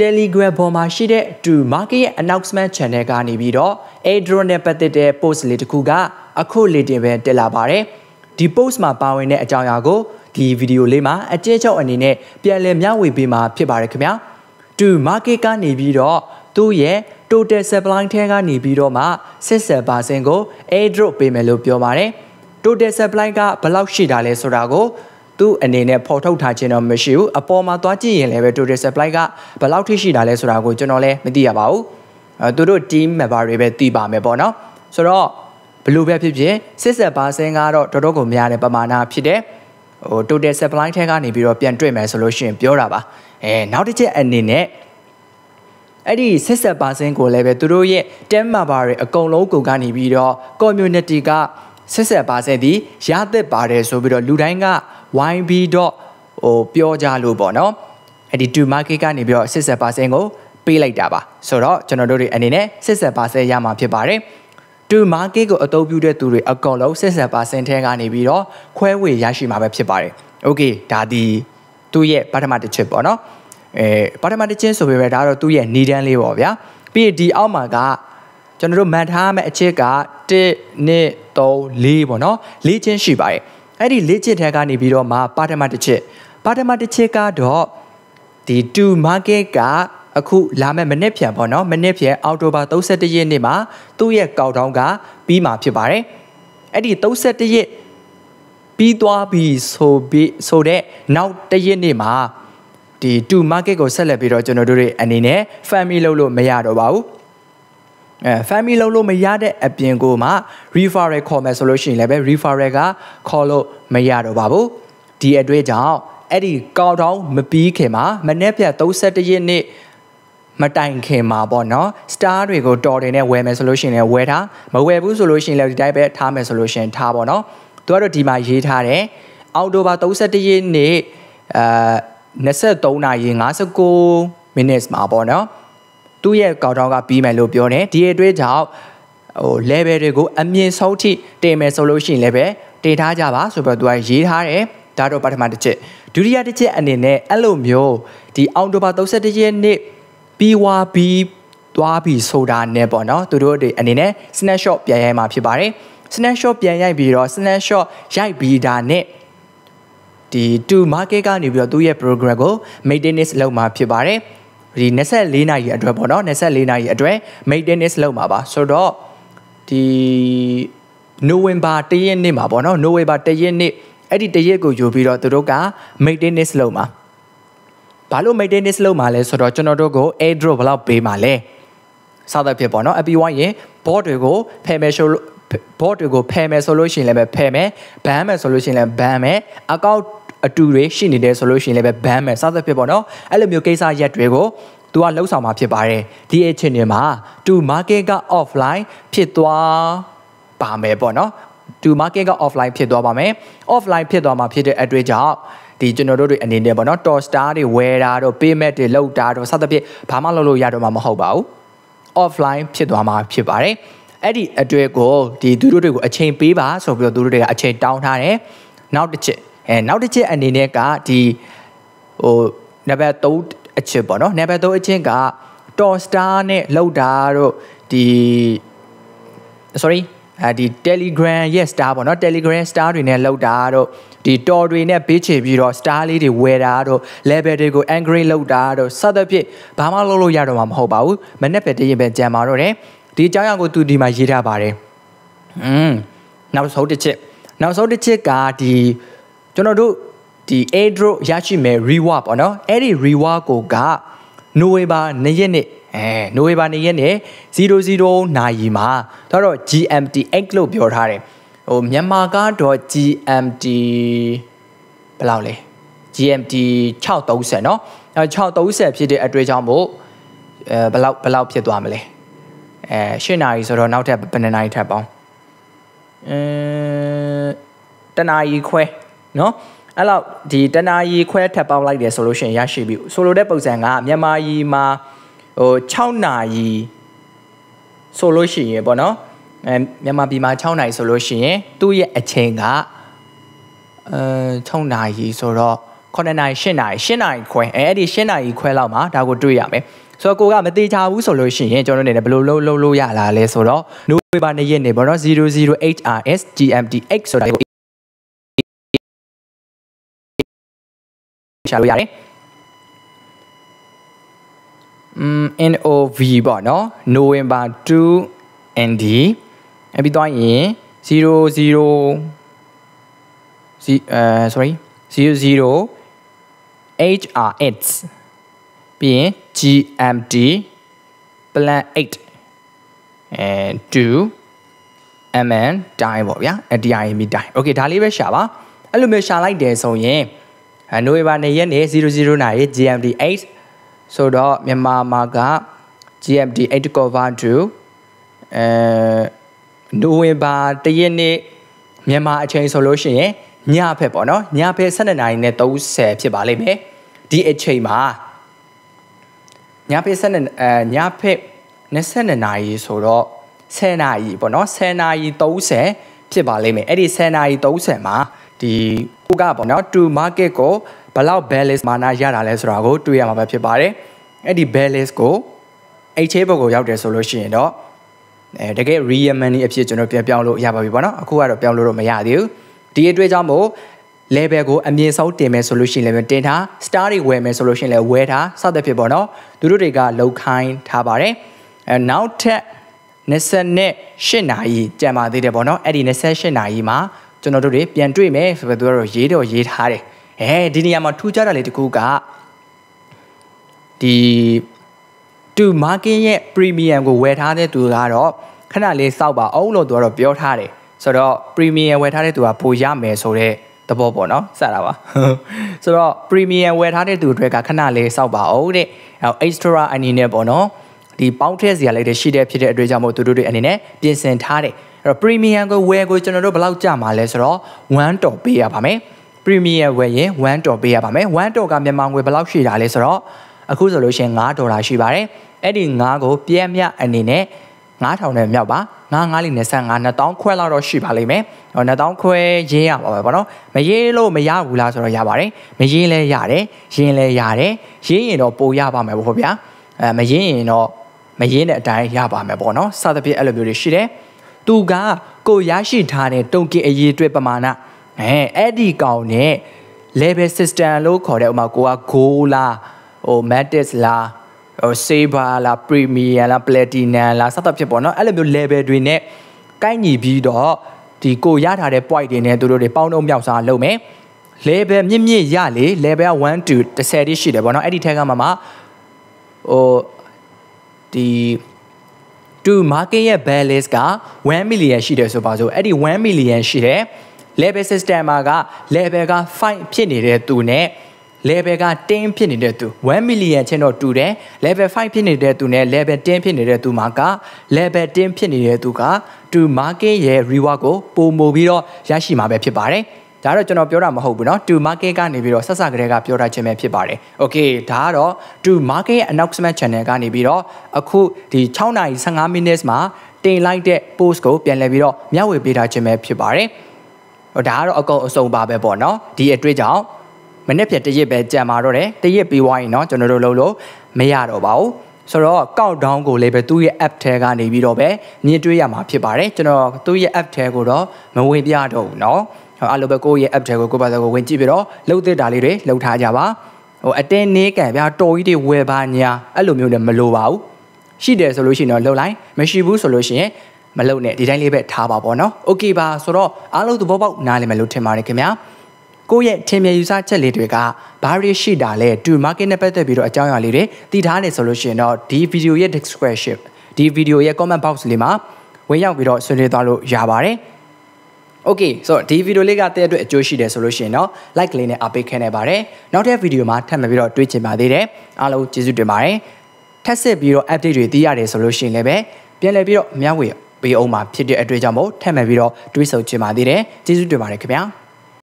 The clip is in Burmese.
Telegram ပေါ်မှာရှိတဲ့ To Market ရဲ့ announcement channel ကနေပြီးတော့ airdrop နဲ့ပတ်သက်တဲ့ post လေးတစ်ခုကအခုလေးတင်ပဲတက်လာပါတယ်ဒီ post မှာပါဝင်တဲ့အကြောင်းအရာကိုဒီဗီဒီယိုလေးမှာအကျဉ်းချုပ်အနေနဲ့ပြန်လည်မျှဝေပေးမှာဖြစ်ပါတယ်ခင်ဗျာ To Market ကနေပြီးတော့သူ့ရဲ့ total supply ထဲကနေပြီးတော့မှ60%ကို airdrop ပေးမယ်လို့ပြောပါတယ် total supply ကဘယ်လောက်ရှိတာလဲဆိုတာကို သူ့အနေနဲ့ဖော်ထုတ်ထားခြင်းတော့မရှိဘူးအပေါ်မှာသွားကြည့်ရင်လည်းပဲ total supply ကဘယ်လောက်ထိရှိတာလဲဆိုတာကိုကျွန်တော်လည်းမသိရပါဘူးအဲသူတို့ team member တွေပဲသိပါမယ်ပေါ့နော်ဆိုတော့ဘယ်လိုပဲဖြစ်ဖြစ်60%ကတော့တော်တော်ကိုများတဲ့ပမာဏဖြစ်တဲ့ဟို total supply ထဲကနေပြီးတော့ပြန်တွေ့မယ်ဆိုလို့ရှိရင်ပြောတာပါအဲနောက်တစ်ချက်အနေနဲ့အဲ့ဒီ60%ကိုလည်းပဲသူတို့ရဲ့10 member တွေအကုန်လုံးကိုကနေပြီးတော့ community က60%ဒီရသက်ပါတယ်ဆိုပြီးတော့လူတိုင်းက YB တော့ဟိုပြောကြလို့ပေါ့နော်အဲ့ဒီ2 market ကနေပြီးတော့80%ကိုပေးလိုက်တာပါဆိုတော့ကျွန်တော်တို့တွေအနေနဲ့80%ရမှာဖြစ်ပါတယ်2 market ကိုအသုံးပြုတဲ့သူတွေအကုန်လုံး80%ထဲကနေပြီးတော့ခွဲဝေရရှိမှာပဲဖြစ်ပါတယ်โอเคဒါဒီသူ့ရဲ့ပထမတစ်ချက်ပေါ့နော်အဲပထမတစ်ချက်ဆိုပေမဲ့ဒါကတော့သူ့ရဲ့နေတန်းလေးပေါ့ဗျာပြီးရင်ဒီအောက်မှာကကျွန်တော်တို့မှန်ထားမယ့်အချက်က1 2 3 4ပေါ့နော်၄ချင်းရှိပါတယ် အဲ့ဒီ၄ချက်ထဲကနေပြီးတော့မှပါထမတစ်ချက်ပါထမတစ်ချက်ကတော့ဒီ2 market ကအခုလာမယ့်မနေ့ပြန်ပေါ့နော်မနေ့ပြန်အောက်တိုဘာ31ရက်နေ့မှာသူ့ရဲ့ကောက်တောင်းကပြီးမှာဖြစ်ပါတယ်အဲ့ဒီ31ရက်ပြီးသွားပြီဆိုပြီးဆိုတဲ့နောက်တရက်နေ့မှာဒီ2 market ကိုဆက်လက်ပြီးတော့ကျွန်တော်တို့တွေအနေနဲ့ family လုပ်လို့မရတော့ပါဘူး အဲ family လုပ်လို့မရတဲ့အပြင်ကိုမှ referral ခေါ်မယ်ဆိုလို့ရှိရင်လည်းပဲ referral ကခေါ်လို့မရတော့ပါဘူးဒီအတွေ့ကြောင့်အဲ့ဒီကောက်တောင်းမပြီးခင်မှာမနေ့ပြ31ရက်နေ့မတိုင်ခင်မှာပေါ့နော် star တွေကိုတော်တယ်နဲ့ဝယ်မယ်ဆိုလို့ရှိရင်လည်းဝယ်ထားမဝယ်ဘူးဆိုလို့ရှိရင်လည်းဒီတိုင်းပဲထားမယ်ဆိုလို့ရှိရင်ထားပေါ့နော်သူကတော့ဒီမှာရေးထားတယ်အောက်တိုဘာ31ရက်နေ့အာ23နာရီ59 minutes မှာပေါ့နော် သူ့ရဲ့ကောက်တောင်းကပြီးမယ်လို့ပြောတယ်ဒီအတွေ့ကြောင့်ဟို level တွေကိုအမြင့်ဆုံးထိတင်မယ်ဆိုလို့ရှိရင်လည်းပဲတင်ထားကြပါဆိုပြီးတော့သူကရေးထားတယ်ဒါတော့ပထမတစ်ချက်ဒုတိယတစ်ချက်အနေနဲ့အဲ့လိုမျိုးဒီအောက်တိုဘာ31ရက်နေ့ပြီးွားပြီးသွားပြီဆိုတာနဲ့ပေါ့နော်သူတို့တွေအနေနဲ့ snapshot ပြန်ရိုက်မှာဖြစ်ပါတယ် snapshot ပြန်ရိုက်ပြီးတော့ snapshot ရိုက်ပြီးတာနဲ့ဒီ2 market ကနေပြီးတော့သူ့ရဲ့ program ကို maintenance လုပ်မှာဖြစ်ပါတယ် ဒီ24နာရီအတွက်ပေါ့နော်24နာရီအတွက် maintenance လုပ်မှာပါဆိုတော့ဒီနိုဝင်ဘာ1ရက်နေ့မှာပေါ့နော်နိုဝင်ဘာ1ရက်နေ့အဲ့ဒီ1ရက်ကိုယူပြီးတော့သူတို့က maintenance လုပ်မှာဘာလို့ maintenance လုပ်မှာလဲဆိုတော့ကျွန်တော်တို့ကို airdrop ဘယ်လောက်ပေးမှာလဲစသဖြင့်ပေါ့နော်အပြီးဝိုင်းရင် board တွေကိုဖယ်မယ်ဆို board တွေကိုဖယ်မယ်ဆိုလို့ရှိရင်လည်းပဲဖယ်မယ် ban မယ်ဆိုလို့ရှိရင်လည်း ban မယ် account အတူတွေရှိနေတယ်ဆိုလို့ရှိရင်လည်းပဲ ban မယ်စသဖြင့်ပေါ့နော်အဲ့လိုမျိုးကိစ္စရက်တွေကိုသူကလှုပ်ဆောင်มาဖြစ်ပါတယ်ဒီအချိန်တွေမှာသူ market က offline ဖြစ်သွားပါမယ်ပေါ့နော်သူ market က offline ဖြစ်သွားပါမယ် offline ဖြစ်သွားမှာဖြစ်တဲ့အတွေ့အကြောင့်ဒီကျွန်တော်တို့တွေအနေနဲ့ပေါ့နော် top star တွေဝယ်တာတော့ payment တွေလုပ်တာတော့စသဖြင့်ဘာမှလုပ်လို့ရတော့မှာမဟုတ်ပါဘူး offline ဖြစ်သွားမှာဖြစ်ပါတယ်အဲ့ဒီအတွေ့ကိုဒီသူတို့တွေကိုအချိန်ပေးပါဆိုပြီးတော့သူတို့တွေကအချိန်တောင်းထားတယ်နောက်တစ်ချက် အဲနောက်တစ်ချက်အနေနဲ့ကဒီဟို number 3အချက်ပေါ့နော် number 3အချက်က top star နဲ့လောက်တာတော့ဒီ sorry အဲဒီ Telegram ရဲ့ star ပေါ့နော် Telegram star တွေနဲ့လောက်တာတော့ဒီ tor တွေနဲ့ဘေးချေပြီးတော့ star လေးတွေဝယ်တာတော့ level တွေကို upgrade လုပ်တာတော့စသဖြင့်ဘာမှလုပ်လို့ရတော့မှာမဟုတ်ပါဘူးမနေ့ပဲတရင်ပဲကြံပါတော့တယ်ဒီအကြောင်းအရာကိုသူဒီမှာရေးထားပါတယ်อืมနောက်ဆုံးတစ်ချက်နောက်ဆုံးတစ်ချက်ကဒီ ကျွန်တော်တို့ဒီ airdrop ရရှိမယ် reward ပေါ့နော်အဲ့ဒီ reward ကိုကနိုဝင်ဘာ2ရက်နေ့အဲနိုဝင်ဘာ2ရက်နေ့00နာရီမှာတော့ GMT 8လို့ပြောထားတယ်ဟိုမြန်မာကတော့ GMT ဘယ်လောက်လဲ GMT 630เนาะအဲ630ဖြစ်တဲ့အတွေ့အကြုံမို့အဲဘယ်လောက်ဘယ်လောက်ဖြစ်သွားမလဲအဲ8နာရီဆိုတော့နောက်ထပ်ဘယ်နှစ်နာရီထပ်ပေါင်းအဲတနာရီခွဲ နော်အဲ့လောက်ဒီတနာရီခွဲထပ်ပေါင်းလိုက်တယ်ဆိုလို့ရှိရင်ရရှိပြီဆိုလိုတဲ့ပုံစံကမြန်မာရီမှာဟို6နာရီဆိုလို့ရှိရင်ပေါ့နော်အဲမြန်မာပြည်မှာ6နာရီဆိုလို့ရှိရင်သူ့ရဲ့အချိန်ကအဲ6နာရီဆိုတော့9နာရီ10နာရီ10နာရီခွဲအဲအဲ့ဒီ10နာရီခွဲလောက်မှာဒါကိုတွေ့ရမယ်ဆိုတော့ကိုကမသေးချာဘူးဆိုလို့ရှိရင်ကျွန်တော်နေလည်းဘယ်လိုလုပ်လုပ်လို့ရလာလဲဆိုတော့ November နေ့ရက်နေ့ပေါ့နော် 00HRS GMTX ဆိုတာကို ရှာလို့ရတယ်อืม NOV ပေါ့နော် November 2 ND အပြီးသွားရင်00 uh sorry 00 HRX ပြီးရင် GMD plan 8အဲ2 MN တိုင်းပေါ့ဗျာအ DIM တိုင်း Okay ဒါလေးပဲရှာပါအဲ့လိုမျိုးရှာလိုက်တယ်ဆိုရင် နိုဝင်ဘာ2ရက်နေ့00နာရီ GMD 8ဆိုတော့မြန်မာမှာက GMD 8 cover to အဲနိုဝင်ဘာ1ရက်နေ့မြန်မာအချိန်ဆိုလို့ရှိရင်ညဖက်ပေါ့နော်ညဖက်12နာရီနဲ့30ဖြစ်ပါလိမ့်မယ်ဒီအချိန်မှာညဖက်12အဲညဖက်22နာရီဆိုတော့10နာရီပေါ့နော်10နာရီ30ဖြစ်ပါလိမ့်မယ်အဲ့ဒီ10နာရီ30မှာဒီ ကိုကပေါ့နော် to market ကိုဘယ်လောက် balance မာနာရတာလဲဆိုတာကိုတွေ့ရမှာပဲဖြစ်ပါတယ်အဲ့ဒီ balance ကိုအဲ့ချေဘုတ်ကိုရောက်တယ်ဆိုလို့ရှိရင်တော့အဲတကယ် real money အဖြစ်ကျွန်တော်ပြန်ပြောင်းလို့ရပါပြီပေါ့နော်အခုကတော့ပြောင်းလို့တော့မရသေးဘူးဒီအတွေ့အကြုံမို့ level ကိုအမြင့်ဆုံးတင်မယ်ဆိုလို့ရှိရင်လည်းတင်ထား star တွေဝယ်မယ်ဆိုလို့ရှိရင်လည်းဝယ်ထားစသဖြင့်ပေါ့နော်သူတို့တွေကလောက်ခိုင်းထားပါတယ်အဲနောက်ထပ်28နာရီကြံပါသေးတယ်ပေါ့နော်အဲ့ဒီ28နာရီမှာ ကျွန်တော်တို့တွေပြန်တွေ့မယ်ဆိုတော့သူကတော့ရေးတော့ရေးထားတယ်အဲဒီနေရာမှာထူးခြားတာလေးတခုကဒီတူမာကင်ရဲ့ premium ကိုဝယ်ထားတဲ့သူကတော့ခဏလေးစောက်ပါအောင်လို့သူကတော့ပြောထားတယ်ဆိုတော့ premium ဝယ်ထားတဲ့သူကပိုရမယ်ဆိုတော့သဘောပေါ့နော်စတာပါဆိုတော့ premium ဝယ်ထားတဲ့သူတွေကခဏလေးစောက်ပါအောင်တဲ့အဲ extra အနေနဲ့ပေါ့နော်ဒီပေါင်းထည့်စရာလေးတွေရှိတဲ့ဖြစ်တဲ့အတွက်ကြောင့်မို့သူတို့တွေအနေနဲ့ပြင်ဆင်ထားတယ် အဲ့တော့ premium ကိုဝယ်ကိုကျွန်တော်တို့ဘယ်လောက်ကြာမှာလဲဆိုတော့1တော်ပေးရပါမယ် premium ဝယ်ရင်1တော်ပေးရပါမယ်1တော်ကမြန်မာငွေဘယ်လောက်ရှိတာလဲဆိုတော့အခုဆိုလို့ရှိရင်9ဒေါ်လာရှိပါတယ်အဲ့ဒီ9ကိုပြည့်မြအနေနဲ့9000နဲ့မြောက်ပါ9 9လေး25 2000ခွဲလောက်တော့ရှိပါလိမ့်မယ်ဟော2000ခွဲရေးရပါပဲပေါ့နော်မရေးလို့မရဘူးလားဆိုတော့ရပါတယ်မရေးလဲရတယ်ရင်းလဲရတယ်ရေးရင်တော့ပိုရပါမယ်ပေါ့ဗျာအဲမရေးရင်တော့မရေးတဲ့အတိုင်းရပါမယ်ပေါ့နော်စသဖြင့်အဲ့လိုမျိုးတွေရှိတယ် သူကကိုရရှိထားတဲ့တုံကင်အရေးအတွက်ပမာဏအဲအဲ့ဒီကောင်နဲ့ level system လို့ခေါ်တဲ့ဥမာကိုက gold လားဟို matis လားဟို saber လား premium လား platinum လားစသဖြင့်ပေါ့နော်အဲ့လိုမျိုး level တွေနဲ့ကိုက်ညီပြီးတော့ဒီကိုရထားတဲ့ point တွေနဲ့သူတို့တွေပေါင်းတော့မြောက်စားလုပ်မယ် level မြင့်မြင့်ရလေ level 1 to 10တိရှိတယ်ပေါ့နော်အဲ့ဒီထက်ကမှမှဟိုဒီ 2 market ရဲ့ balance က1 million ရှိတယ်ဆိုပါစို့အဲ့ဒီ 1 million ရှိတယ် level system မှာက level က5ဖြစ်နေတဲ့သူနဲ့ level က10ဖြစ်နေတဲ့သူ1 million ချင်းတော့တူတယ် level 5ဖြစ်နေတဲ့သူနဲ့ level 10ဖြစ်နေတဲ့သူမှာက level 10ဖြစ်နေတဲ့သူက2 market ရဲ့ reward ကိုပုံမူပြီးတော့ရရှိမှာပဲဖြစ်ပါတယ် ဒါတော့ကျွန်တော်ပြောတာမဟုတ်ဘူးเนาะ2 market ကနေပြီးတော့ဆက်စကလေးကပြောတာချင်းပဲဖြစ်ပါတယ်။ Okay ဒါကတော့2 market ရဲ့ announcement channel ကနေပြီးတော့အခုဒီ6နာရီ15 minutes မှာတင်လိုက်တဲ့ post ကိုပြန်လည်ပြီးတော့မျှဝေပေးတာချင်းပဲဖြစ်ပါတယ်။ဒါကတော့အကုန်အစုံပါပဲပေါ့เนาะဒီအတွေ့ကြောင့်မနေ့ပြတရက်ပဲကြံမာတော့တယ်တရက်ပြီးွားရင်เนาะကျွန်တော်တို့လုံးလို့မရတော့ပါဘူး။ဆိုတော့ countdown ကိုလည်းပဲသူ့ရဲ့ app ထဲကနေပြီးတော့ပဲမြင်တွေ့ရမှာဖြစ်ပါတယ်ကျွန်တော်သူ့ရဲ့ app ထဲကိုတော့မဝင်ပြတော့ဘူးเนาะ အဲ့လိုပဲကိုယ့်ရဲ့ app တွေကိုကိုယ့်ဘာသာကိုဝင်ကြည့်ပြီးတော့လှုပ်သစ်တာလေးတွေလှုပ်ထားကြပါဟိုအတင်းနေကန်ဗျာတော်ကြီးတွေဝယ်ပါညာအဲ့လိုမျိုးလည်းမလိုပါဘူးရှိတယ်ဆိုလို့ရှိရင်တော့လှုပ်လိုက်မရှိဘူးဆိုလို့ရှိရင်မလှုပ်နဲ့ဒီတိုင်းလေးပဲထားပါပေါ့နော်โอเคပါဆိုတော့အားလုံးသဘောပေါက်နားလည်မယ်လို့ထင်ပါတယ်ခင်ဗျာကိုယ့်ရဲ့ထင်မြင်ယူဆချက်လေးတွေကဘာတွေရှိတာလဲတူ market နဲ့ပတ်သက်ပြီးတော့အကြောင်းအရာလေးတွေတည်ထားနေဆိုလို့ရှိရင်တော့ဒီ video ရဲ့ description ဒီ video ရဲ့ comment box လေးမှာဝင်ရောက်ပြီးတော့ဆွေးနွေးသွားလို့ရပါတယ်။ Okay ဆိုတော့ဒီဗီဒီယိုလေးကတဲ့အတွက်အကျိုးရှိတယ်ဆိုလို့ရှိရင်တော့ like လေးနဲ့အားပေးခဲ့နေပါတယ်နောက်တဲ့ဗီဒီယိုမှာထပ်မပြီးတော့တွေ့ချင်ပါသေးတယ်အားလုံးကျေးဇူးတင်ပါတယ်ထပ်ဆက်ပြီးတော့ update တွေသိရတယ်ဆိုလို့ရှိရင်လည်းပဲပြန်လည်ပြီးတော့မျှဝေပေးအောင်မှာဖြစ်တဲ့အတွက်ကြောင့်မို့ထပ်မပြီးတော့တွေးဆုံချင်ပါသေးတယ်ကျေးဇူးတင်ပါတယ်ခင်ဗျာ